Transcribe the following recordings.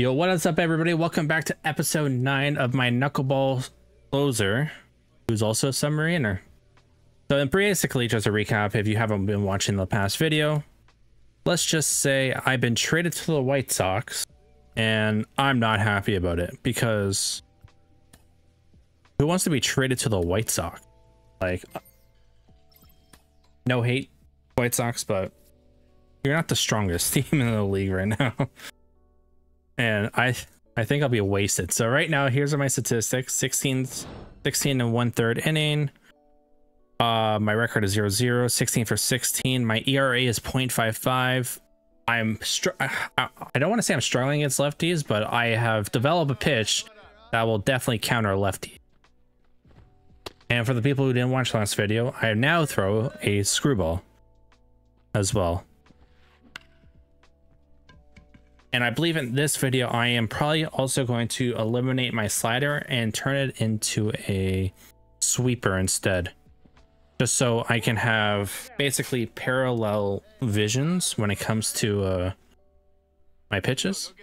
Yo, what is up, everybody? Welcome back to episode 9 of my Knuckleball Closer, who's also a submariner. So, basically, just a recap if you haven't been watching the past video, let's just say I've been traded to the White Sox, and I'm not happy about it because who wants to be traded to the White Sox? Like, no hate, White Sox, but you're not the strongest team in the league right now and I I think I'll be wasted. So right now, here's my statistics: 16, 16 and one third inning. Uh, my record is 0 0, 16 for 16. My ERA is 0.55. I'm I don't want to say I'm struggling against lefties, but I have developed a pitch that will definitely counter lefty. And for the people who didn't watch last video, I now throw a screwball as well. And I believe in this video, I am probably also going to eliminate my slider and turn it into a sweeper instead. Just so I can have basically parallel visions when it comes to uh, my pitches.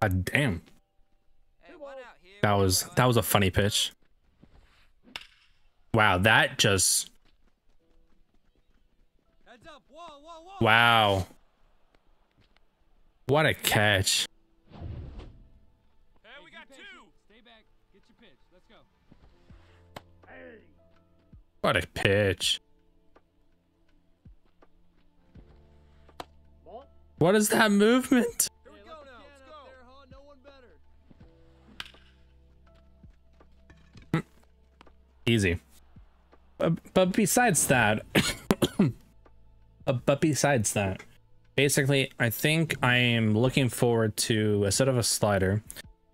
God damn. That was that was a funny pitch. Wow, that just... Wow. What a catch. Hey, we got two. Stay back. Get your pitch. Let's go. Hey. What a pitch. What is that movement? Easy. Uh, but besides that, uh, but besides that, basically, I think I am looking forward to instead of a slider,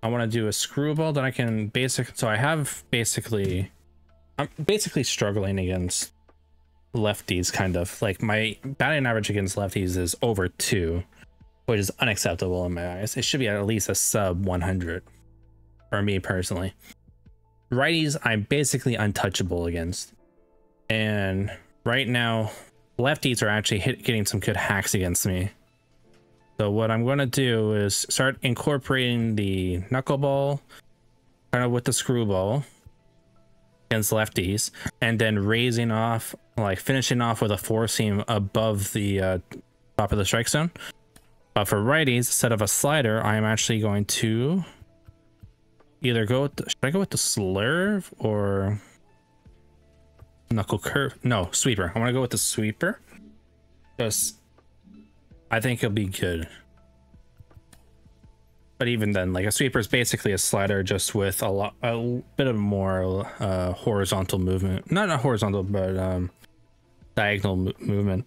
I want to do a screwball that I can basic. So I have basically, I'm basically struggling against lefties, kind of like my batting average against lefties is over two, which is unacceptable in my eyes. It should be at least a sub 100 for me personally. Righties, I'm basically untouchable against. And right now, lefties are actually hit, getting some good hacks against me. So what I'm going to do is start incorporating the knuckleball kind of with the screwball against lefties and then raising off like finishing off with a four seam above the uh, top of the strike zone. But for righties, instead of a slider, I'm actually going to either go with the, should I go with the slurve or Knuckle curve. No, sweeper. I want to go with the sweeper. Because I think it'll be good. But even then, like a sweeper is basically a slider just with a lot, a bit of more uh, horizontal movement. Not a horizontal, but um, diagonal movement.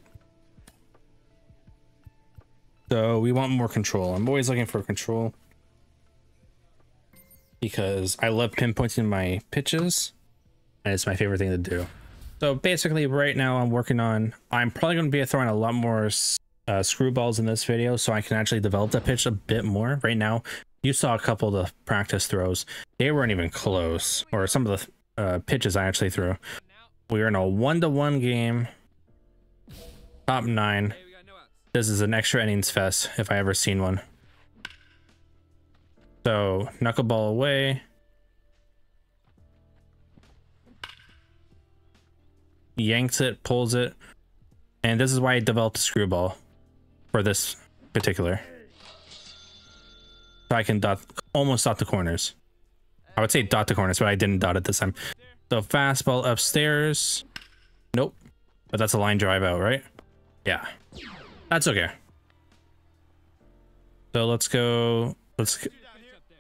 So we want more control. I'm always looking for control because I love pinpointing my pitches, and it's my favorite thing to do. So basically right now I'm working on, I'm probably going to be throwing a lot more uh, screwballs in this video so I can actually develop the pitch a bit more. Right now, you saw a couple of the practice throws. They weren't even close, or some of the uh, pitches I actually threw. We are in a one-to-one -one game, top nine. This is an extra innings fest if I ever seen one. So knuckleball away. Yanks it, pulls it, and this is why I developed a screwball for this particular. So I can dot almost dot the corners. I would say dot the corners, but I didn't dot it this time. So fastball upstairs. Nope. But that's a line drive out, right? Yeah. That's okay. So let's go. Let's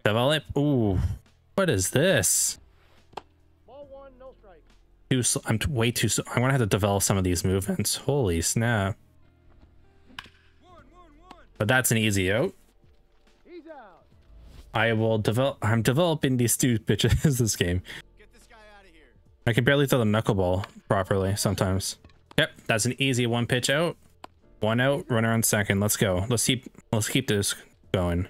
develop. Ooh. What is this? Too I'm way too slow. I'm gonna have to develop some of these movements. Holy snap. But that's an easy out. I will develop I'm developing these two pitches this game. I can barely throw the knuckleball properly sometimes. Yep, that's an easy one pitch out. One out, runner on second. Let's go. Let's keep let's keep this going.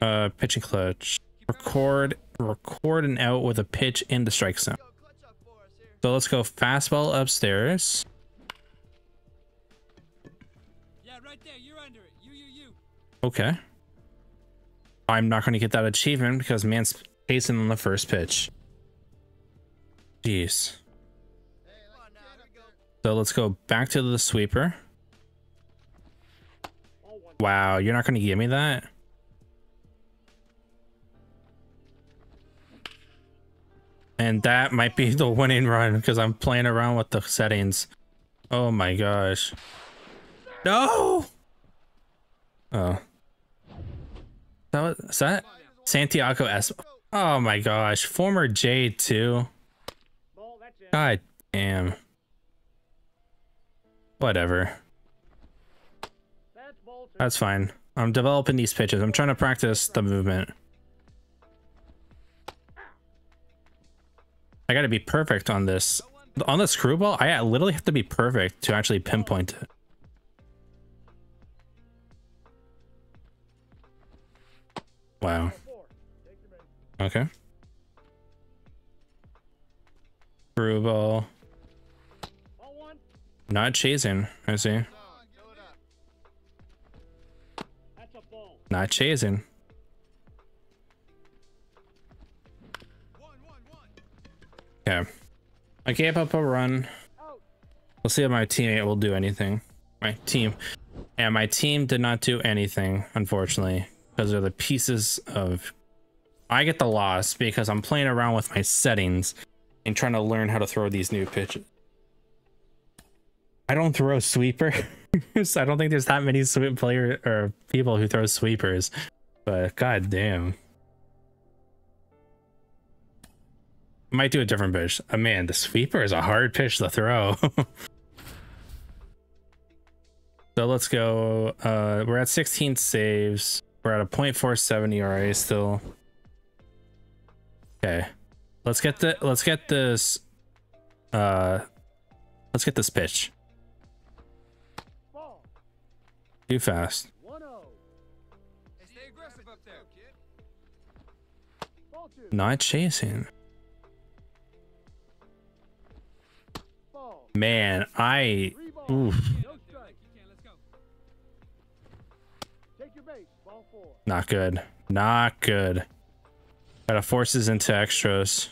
Uh pitching clutch. Record record an out with a pitch in the strike zone. So let's go fastball upstairs. Yeah, right there. You're under it. You, you, you. Okay. I'm not going to get that achievement because man's pacing on the first pitch. Jeez. So let's go back to the sweeper. Wow, you're not going to give me that? And that might be the winning run because I'm playing around with the settings. Oh my gosh. No! Oh. That was, is that Santiago S? Oh my gosh, former J2. God damn. Whatever. That's fine. I'm developing these pitches. I'm trying to practice the movement. I gotta be perfect on this. On the screwball, I literally have to be perfect to actually pinpoint it. Wow. Okay. Screwball. Not chasing, I see. Not chasing. Okay. I gave up a run. We'll see if my teammate will do anything. My team. And my team did not do anything, unfortunately. Because they're the pieces of... I get the loss because I'm playing around with my settings and trying to learn how to throw these new pitches. I don't throw sweeper. I don't think there's that many sweep player or people who throw sweepers. But god damn. Might do a different pitch. Oh, man, the sweeper is a hard pitch to throw. so let's go. Uh, we're at 16 saves. We're at a 0.47 ERA still. Okay. Let's get the let's get this uh let's get this pitch. Too fast. Not chasing. Man, I oof. Not good. Not good. Gotta force this into extras.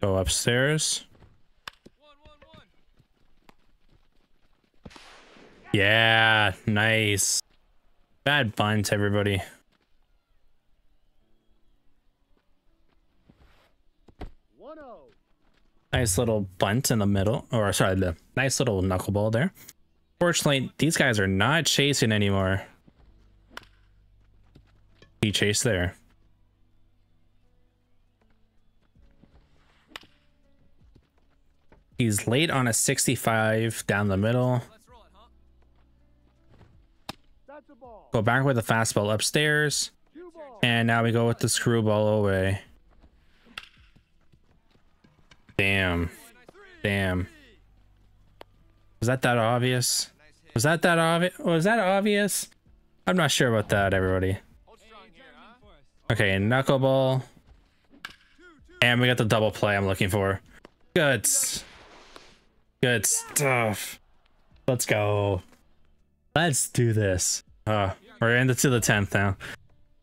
Go upstairs. Yeah, nice. Bad bunt, everybody. Nice little bunt in the middle, or sorry, the nice little knuckleball there. Fortunately, these guys are not chasing anymore. He chased there. He's late on a 65 down the middle. Go back with the fastball upstairs. And now we go with the screwball away. Damn. Damn. Was that that obvious? Was that that obvious? Was that obvious? I'm not sure about that, everybody. Okay, knuckleball. And we got the double play I'm looking for. Good. Good stuff. Let's go. Let's do this. Uh, we're into the 10th now.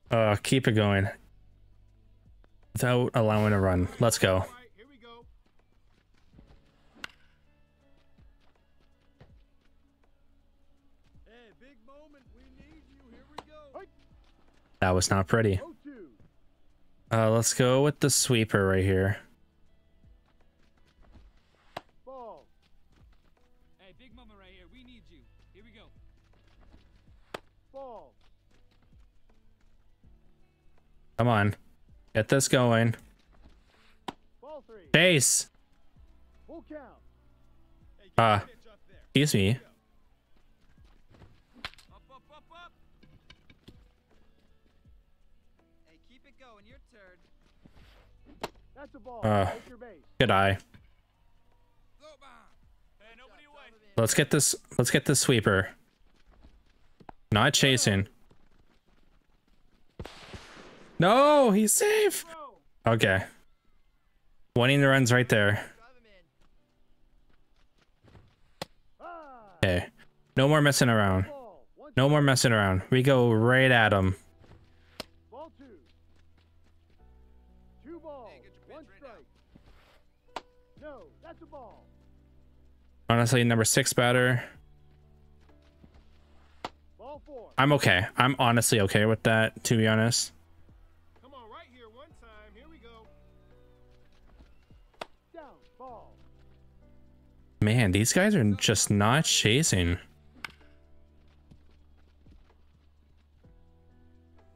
Uh, keep it going. Without allowing a run. Let's go. That was not pretty. Uh, let's go with the sweeper right here. Hey, Big Mama right here. We need you. Here we go. Come on. Get this going. Ball Chase! Uh, excuse me. Keep it going. Your turn. Uh, good eye. Hey, nobody away. Let's get this. Let's get this sweeper. Not chasing. No, he's safe. Okay. Winning the runs right there. Okay. No more messing around. No more messing around. We go right at him. Honestly, number six batter. Ball four. I'm okay. I'm honestly okay with that, to be honest. Come on, right here, one time. Here we go. Down. Ball. Man, these guys are just not chasing.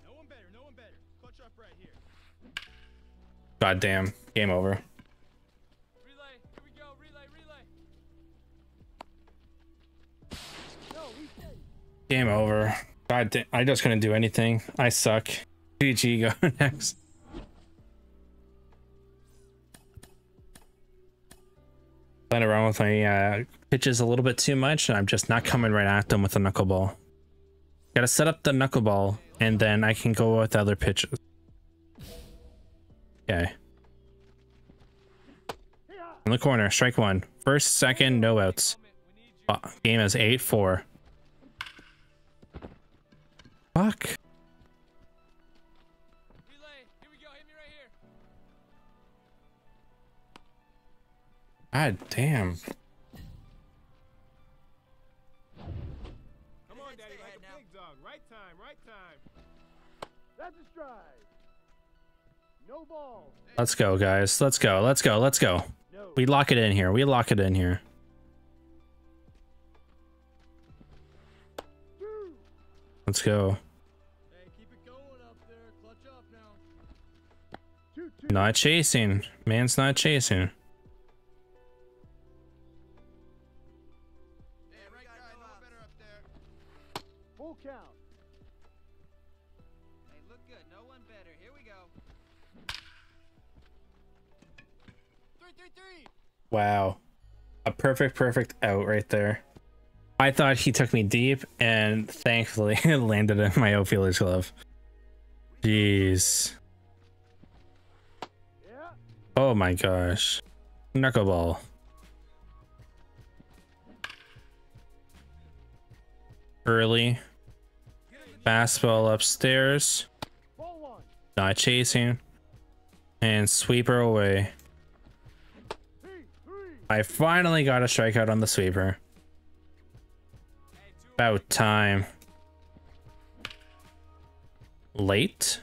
No one better. No one better. Clutch up right here. God damn. Game over. Game over. God. I just couldn't do anything. I suck. GG go next. Playing around with my uh, pitches a little bit too much, and I'm just not coming right at them with the knuckleball. Gotta set up the knuckleball, and then I can go with other pitches. Okay. In the corner, strike one. First, second, no outs. Uh, game is 8 here. God damn. Come on, Daddy, like a big dog. Right time, right time. That's a strike. No ball. Let's go, guys. Let's go. Let's go. Let's go. No. We lock it in here. We lock it in here. Let's go. We go. Three, three, three. Wow. A perfect, perfect out right there. I thought he took me deep, and thankfully it landed in my outfielder's glove. Jeez. Oh my gosh. Knuckleball. Early. Fastball upstairs. Not chasing. And sweeper away. I finally got a strikeout on the sweeper. About time. Late.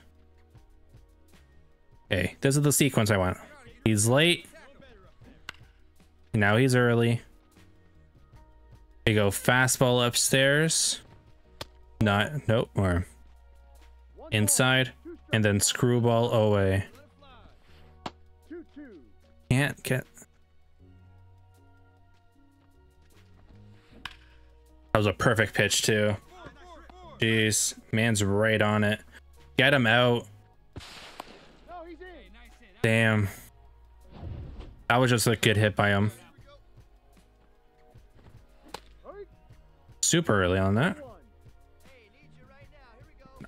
Okay, this is the sequence I want. He's late. Now he's early. We go fastball upstairs. Not, nope, or One inside. And then screwball away. Can't get. That was a perfect pitch too. Jeez, man's right on it. Get him out. Damn. That was just a good hit by him. Super early on that.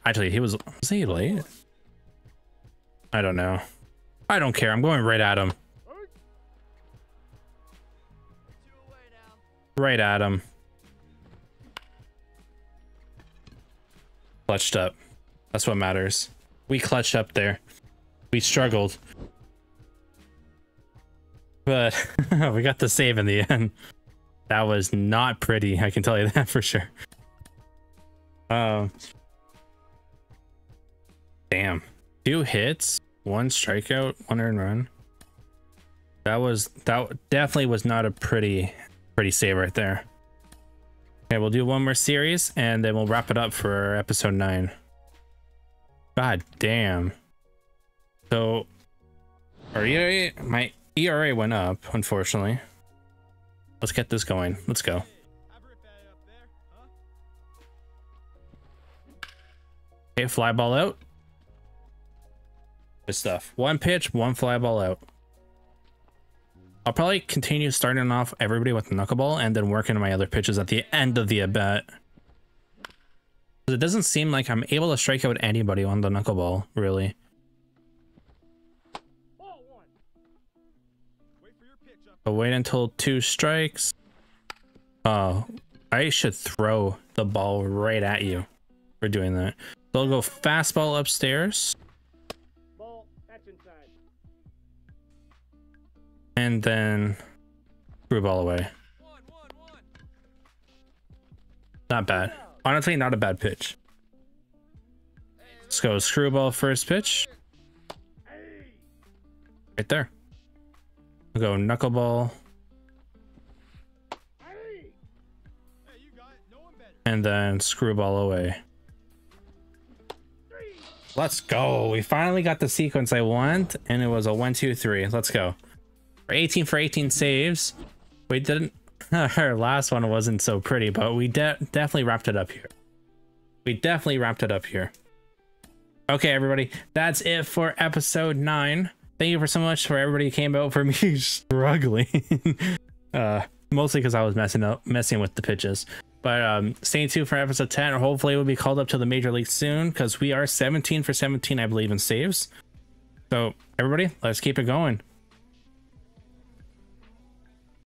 Actually, he was. Was he late? I don't know. I don't care. I'm going right at him. Right at him. Clutched up. That's what matters. We clutched up there. We struggled. But we got the save in the end. That was not pretty, I can tell you that for sure. Um Damn. Two hits, one strikeout, one earned run. That was that definitely was not a pretty pretty save right there. Okay, we'll do one more series and then we'll wrap it up for episode nine. God damn. So are you, my ERA went up, unfortunately. Let's get this going. Let's go. Okay, fly ball out. Good stuff. One pitch, one fly ball out. I'll probably continue starting off everybody with knuckleball and then working on my other pitches at the end of the at bat. It doesn't seem like I'm able to strike out anybody on the knuckleball, really. But wait until two strikes. Oh, I should throw the ball right at you for doing that. So I'll go fastball upstairs Ball, and then away. One, one, one. Not bad. Honestly, not a bad pitch. Let's go screwball first pitch. Right there. We'll go knuckleball and then screwball away. Let's go. We finally got the sequence I want, and it was a one, two, three. Let's go. For 18 for 18 saves. We didn't. Our last one wasn't so pretty, but we de definitely wrapped it up here. We definitely wrapped it up here. Okay, everybody, that's it for episode nine. Thank you for so much for everybody who came out for me struggling. uh, mostly because I was messing up, messing with the pitches. But um, stay tuned for episode 10. or Hopefully, we'll be called up to the major league soon because we are 17 for 17, I believe, in saves. So, everybody, let's keep it going.